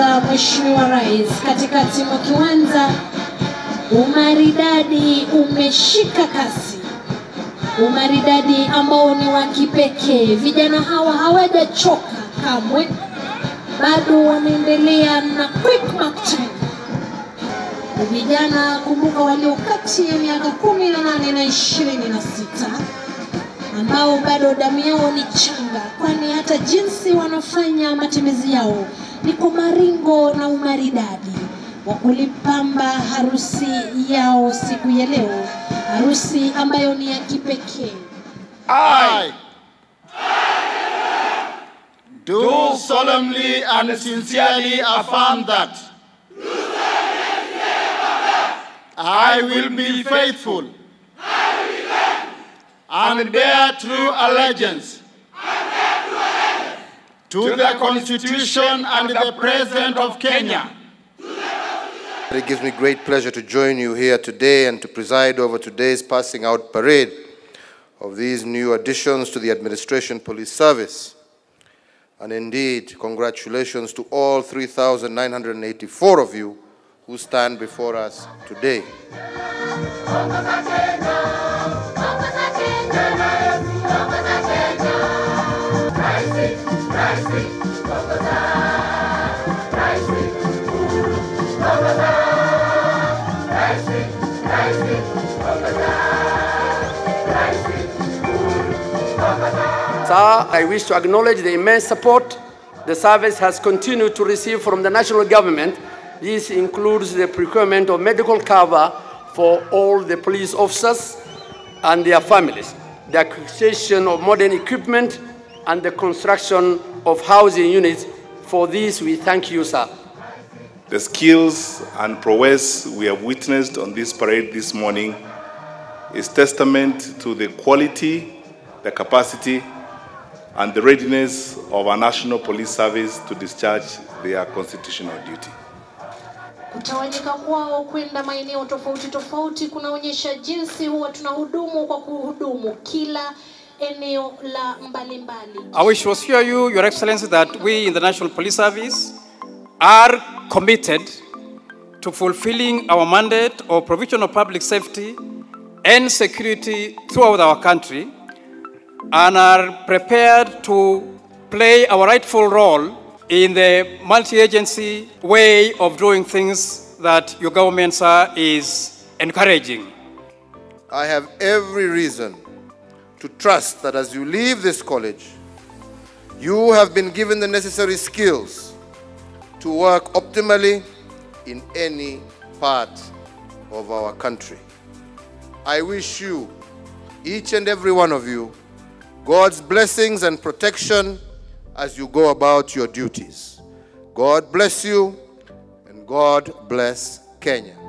Mheshimiwa Rais katikati mwa kiwanja. Umaridadi umeshika kasi, umaridadi ambao ni wa kipekee. Vijana hawa hawajachoka kamwe, bado wanaendelea na quick mark time. Vijana kumbuka, walio kati ya miaka kumi na nane na ishirini na sita ambao bado damu yao ni changa, kwani hata jinsi wanafanya matembezi yao ni kwa maringo na umaridadi wa kulipamba harusi yao siku ya leo, harusi ambayo ni ya kipekee. I do solemnly and sincerely affirm that. I will be faithful. And bear true allegiance to the Constitution and the President of Kenya. It gives me great pleasure to join you here today and to preside over today's passing out parade of these new additions to the Administration Police Service. And indeed, congratulations to all 3,984 of you who stand before us today. Sir, I wish to acknowledge the immense support the service has continued to receive from the national government. This includes the procurement of medical cover for all the police officers and their families, the acquisition of modern equipment, and the construction of housing units. For this, we thank you, sir. The skills and prowess we have witnessed on this parade this morning is testament to the quality, the capacity, and the readiness of our National Police Service to discharge their constitutional duty. Kutawanyika kwao kwenda maeneo tofauti tofauti kunaonyesha jinsi huwa tunahudumu kwa kuhudumu kila eneo la mbalimbali. I wish to assure you, Your Excellency, that we in the National Police Service are committed to fulfilling our mandate of provision of public safety and security throughout our country and are prepared to play our rightful role in the multi-agency way of doing things that your government, sir, is encouraging. I have every reason to trust that as you leave this college, you have been given the necessary skills to work optimally in any part of our country. I wish you, each and every one of you, God's blessings and protection as you go about your duties. God bless you and God bless Kenya.